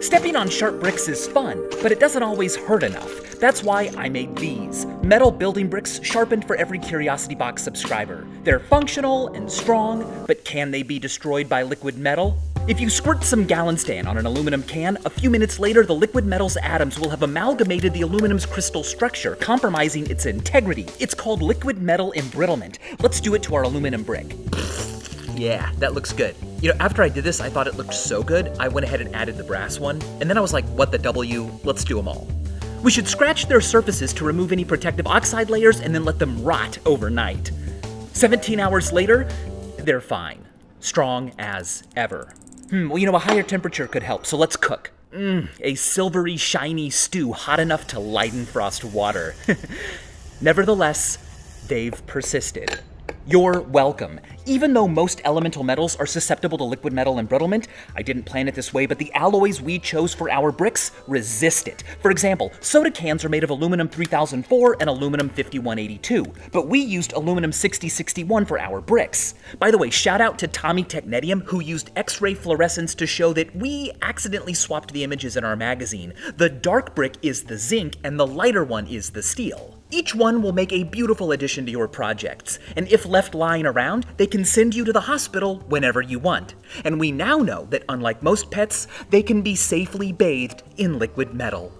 Stepping on sharp bricks is fun, but it doesn't always hurt enough. That's why I made these metal building bricks sharpened for every Curiosity Box subscriber. They're functional and strong, but can they be destroyed by liquid metal? If you squirt some Galinstan on an aluminum can, a few minutes later the liquid metal's atoms will have amalgamated the aluminum's crystal structure, compromising its integrity. It's called liquid metal embrittlement. Let's do it to our aluminum brick. Yeah, that looks good. You know, after I did this, I thought it looked so good, I went ahead and added the brass one, and then I was like, what the W, let's do them all. We should scratch their surfaces to remove any protective oxide layers and then let them rot overnight. 17 hours later, they're fine. Strong as ever. Hmm, well, you know, a higher temperature could help, so let's cook. Mmm, a silvery, shiny stew hot enough to Leidenfrost water. Nevertheless, they've persisted. You're welcome. Even though most elemental metals are susceptible to liquid metal embrittlement, I didn't plan it this way, but the alloys we chose for our bricks resist it. For example, soda cans are made of aluminum 3004 and aluminum 5182, but we used aluminum 6061 for our bricks. By the way, shout out to Tommy Technetium, who used X-ray fluorescence to show that we accidentally swapped the images in our magazine. The dark brick is the zinc, and the lighter one is the steel. Each one will make a beautiful addition to your projects, and if left lying around, they can send you to the hospital whenever you want. And we now know that unlike most pets, they can be safely bathed in liquid metal.